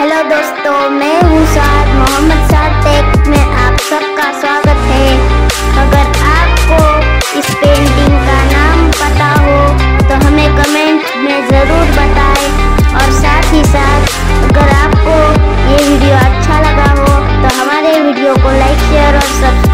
Hello दोस्तों, मैं हूँ साद मोहम्मद सादिक में आप सबका स्वागत है। अगर आपको इस पेंटिंग का नाम पता हो तो हमें कमेंट में ज़रूर बताएँ। और साथ ही साथ, अगर आपको ये वीडियो अच्छा लगा हो तो हमारे वीडियो को लाइक शेयर और सब्सक्राइब